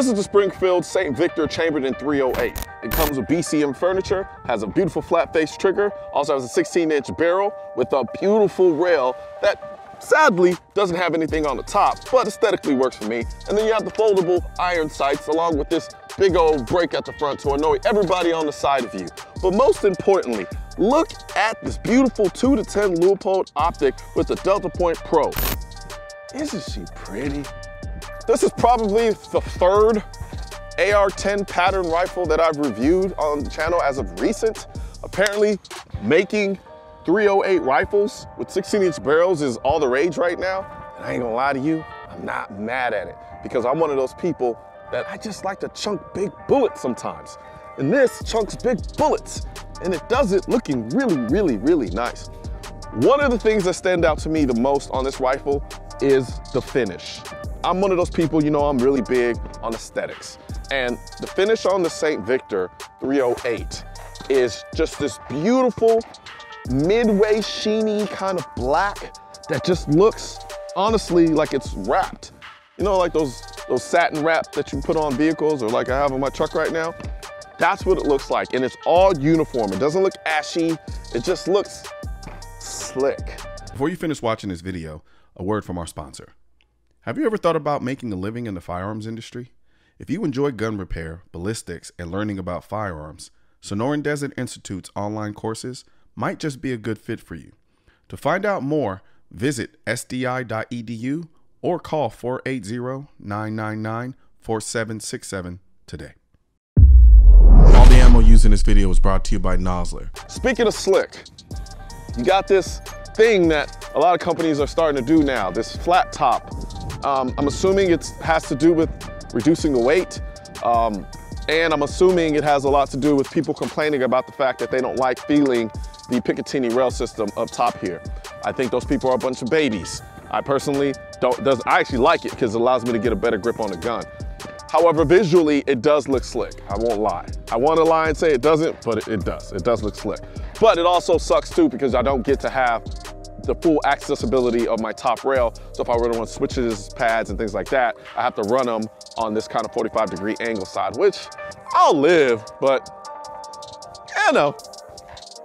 This is the Springfield St. Victor chambered in 308. It comes with BCM furniture, has a beautiful flat face trigger, also has a 16 inch barrel with a beautiful rail that sadly doesn't have anything on the top, but aesthetically works for me. And then you have the foldable iron sights along with this big old break at the front to annoy everybody on the side of you. But most importantly, look at this beautiful 2 to 10 Leupold optic with the Delta Point Pro. Isn't she pretty? This is probably the third AR-10 pattern rifle that I've reviewed on the channel as of recent. Apparently making 308 rifles with 16 inch barrels is all the rage right now. And I ain't gonna lie to you, I'm not mad at it because I'm one of those people that I just like to chunk big bullets sometimes. And this chunks big bullets and it does it looking really, really, really nice. One of the things that stand out to me the most on this rifle is the finish. I'm one of those people, you know, I'm really big on aesthetics. And the finish on the St. Victor 308 is just this beautiful, midway sheeny kind of black that just looks, honestly, like it's wrapped. You know, like those, those satin wraps that you put on vehicles or like I have on my truck right now? That's what it looks like. And it's all uniform. It doesn't look ashy. It just looks slick. Before you finish watching this video, a word from our sponsor. Have you ever thought about making a living in the firearms industry? If you enjoy gun repair, ballistics, and learning about firearms, Sonoran Desert Institute's online courses might just be a good fit for you. To find out more, visit sdi.edu or call 480 999 4767 today. All the ammo used in this video was brought to you by Nosler. Speaking of slick, you got this thing that a lot of companies are starting to do now, this flat top um, I'm assuming it has to do with reducing the weight. Um, and I'm assuming it has a lot to do with people complaining about the fact that they don't like feeling the Picatinny rail system up top here. I think those people are a bunch of babies. I personally don't, does, I actually like it because it allows me to get a better grip on the gun. However, visually, it does look slick. I won't lie. I want to lie and say it doesn't, but it, it does. It does look slick. But it also sucks too because I don't get to have the full accessibility of my top rail. So if I really want switches, pads, and things like that, I have to run them on this kind of 45 degree angle side, which I'll live, but eh, you know.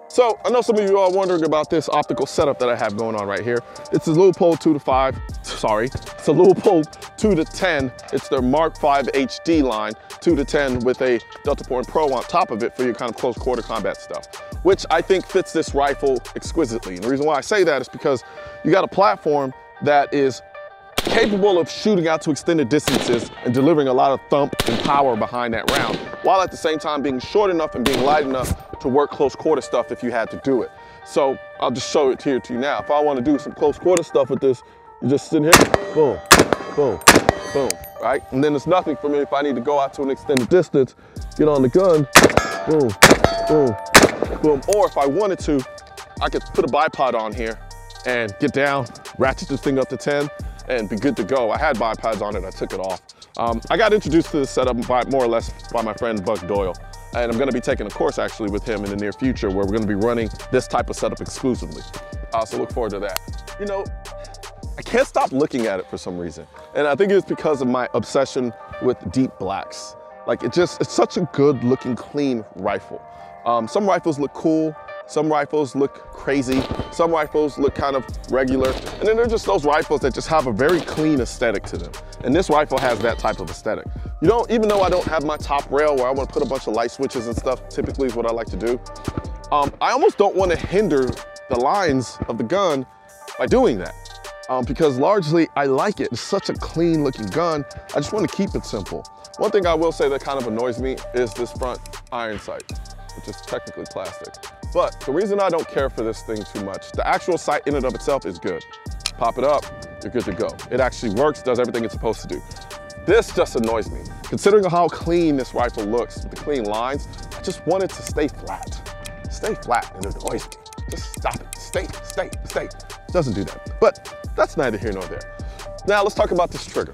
So I know some of you are wondering about this optical setup that I have going on right here. It's a Leupold 2 to 5, sorry, it's a Leupold 2 to 10. It's their Mark 5 HD line, 2 to 10 with a Delta Point Pro on top of it for your kind of close quarter combat stuff which I think fits this rifle exquisitely. And the reason why I say that is because you got a platform that is capable of shooting out to extended distances and delivering a lot of thump and power behind that round, while at the same time being short enough and being light enough to work close quarter stuff if you had to do it. So I'll just show it here to you now. If I want to do some close quarter stuff with this, you just sit here, boom, boom, boom, right? And then it's nothing for me if I need to go out to an extended distance, get on the gun, boom, boom, boom. Or if I wanted to, I could put a bipod on here and get down, ratchet this thing up to 10 and be good to go. I had bipods on it, I took it off. Um, I got introduced to this setup by, more or less by my friend Buck Doyle. And I'm gonna be taking a course actually with him in the near future where we're gonna be running this type of setup exclusively. Uh, so look forward to that. You know, I can't stop looking at it for some reason. And I think it's because of my obsession with deep blacks. Like it just, it's such a good looking, clean rifle. Um, some rifles look cool, some rifles look crazy, some rifles look kind of regular, and then there's just those rifles that just have a very clean aesthetic to them. And this rifle has that type of aesthetic. You know, even though I don't have my top rail where I want to put a bunch of light switches and stuff, typically is what I like to do, um, I almost don't want to hinder the lines of the gun by doing that. Um, because largely I like it. It's such a clean looking gun. I just want to keep it simple. One thing I will say that kind of annoys me is this front iron sight which is technically plastic. But the reason I don't care for this thing too much, the actual sight in and of itself is good. Pop it up, you're good to go. It actually works, does everything it's supposed to do. This just annoys me. Considering how clean this rifle looks, the clean lines, I just want it to stay flat. Stay flat, and it annoys me. Just stop it, stay, stay, stay. It doesn't do that, but that's neither here nor there. Now let's talk about this trigger.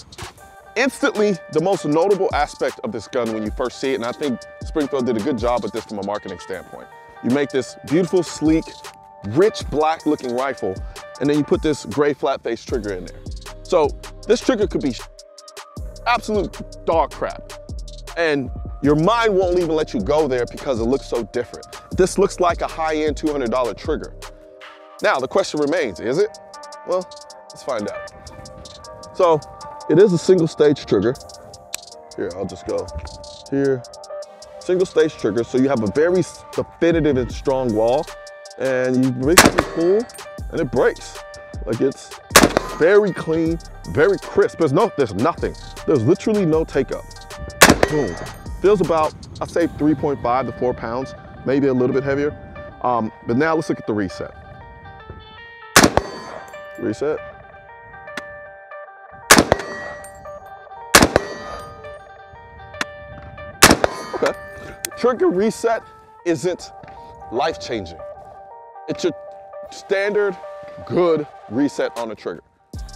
Instantly, the most notable aspect of this gun when you first see it, and I think Springfield did a good job with this from a marketing standpoint. You make this beautiful, sleek, rich black looking rifle, and then you put this gray flat face trigger in there. So this trigger could be absolute dog crap. And your mind won't even let you go there because it looks so different. This looks like a high-end $200 trigger. Now, the question remains, is it? Well, let's find out. So, it is a single stage trigger. Here, I'll just go here. Single stage trigger, so you have a very definitive and strong wall, and you basically pull, and it breaks. Like it's very clean, very crisp. There's no, there's nothing. There's literally no take up. Boom. Feels about, I'd say 3.5 to four pounds, maybe a little bit heavier. Um, but now let's look at the reset. Reset. Okay. Trigger reset isn't life-changing. It's your standard good reset on a trigger.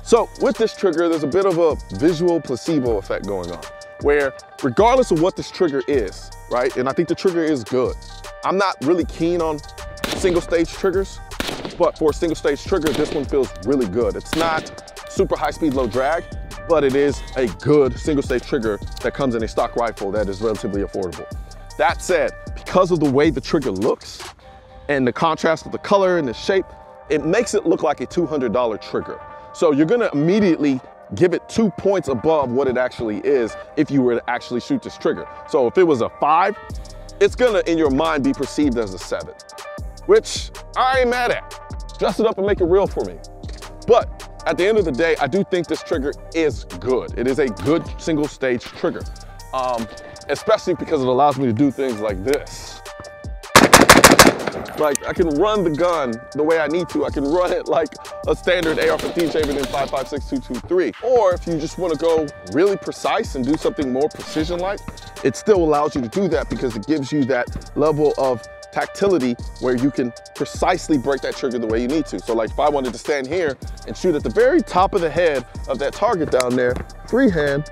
So with this trigger, there's a bit of a visual placebo effect going on where regardless of what this trigger is, right? And I think the trigger is good. I'm not really keen on single stage triggers, but for a single stage trigger, this one feels really good. It's not super high speed, low drag, but it is a good single stage trigger that comes in a stock rifle that is relatively affordable. That said, because of the way the trigger looks and the contrast of the color and the shape, it makes it look like a $200 trigger. So you're gonna immediately give it two points above what it actually is if you were to actually shoot this trigger. So if it was a five, it's gonna in your mind be perceived as a seven, which I ain't mad at. Dress it up and make it real for me. But at the end of the day, I do think this trigger is good. It is a good single stage trigger, um, especially because it allows me to do things like this. Like I can run the gun the way I need to. I can run it like a standard AR-15 chambered in 5.56 Or if you just want to go really precise and do something more precision-like, it still allows you to do that because it gives you that level of tactility where you can precisely break that trigger the way you need to. So like if I wanted to stand here and shoot at the very top of the head of that target down there, freehand,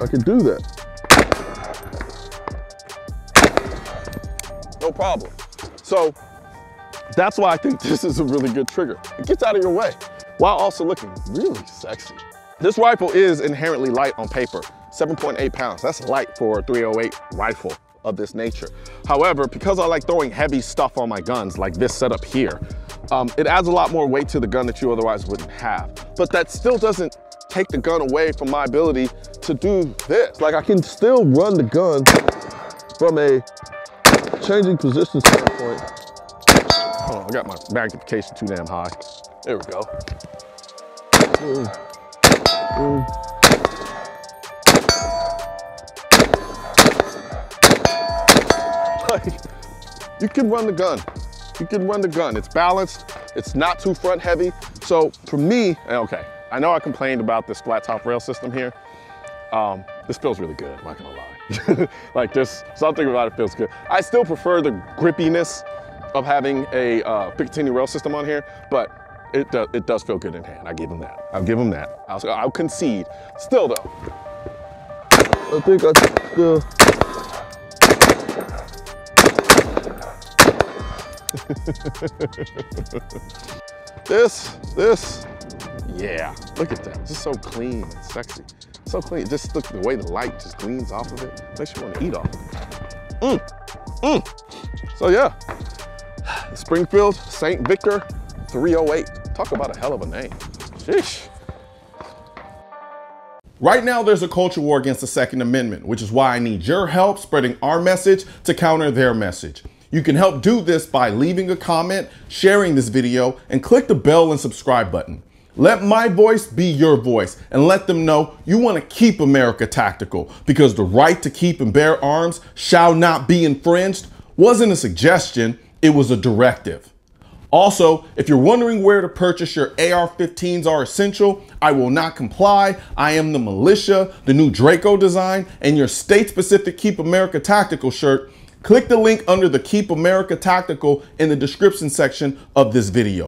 I can do that. no problem. So that's why I think this is a really good trigger. It gets out of your way while also looking really sexy. This rifle is inherently light on paper, 7.8 pounds. That's light for a 308 rifle of this nature. However, because I like throwing heavy stuff on my guns, like this setup here, um, it adds a lot more weight to the gun that you otherwise wouldn't have. But that still doesn't take the gun away from my ability to do this. Like I can still run the gun from a changing position standpoint. Hold on, I got my magnification too damn high. There we go. Like, you can run the gun. You can run the gun. It's balanced. It's not too front heavy. So for me, okay, I know I complained about this flat top rail system here. Um, this feels really good, I'm not gonna lie. like just something about it feels good. I still prefer the grippiness of having a uh, Picatinny rail system on here, but it, uh, it does feel good in hand. I give him that. I'll give him that. I'll, I'll concede. Still though, I think I still. this, this, yeah, look at that. Is so clean and sexy. So clean. Just look the way the light just gleams off of it. Makes you want to eat off of it. Mm. Mm. So yeah, Springfield St. Victor 308. Talk about a hell of a name. Sheesh. Right now, there's a culture war against the Second Amendment, which is why I need your help spreading our message to counter their message. You can help do this by leaving a comment, sharing this video, and click the bell and subscribe button. Let my voice be your voice and let them know you want to keep America tactical because the right to keep and bear arms shall not be infringed wasn't a suggestion, it was a directive. Also, if you're wondering where to purchase your AR-15s are essential, I will not comply. I am the militia, the new Draco design, and your state-specific Keep America Tactical shirt. Click the link under the Keep America Tactical in the description section of this video.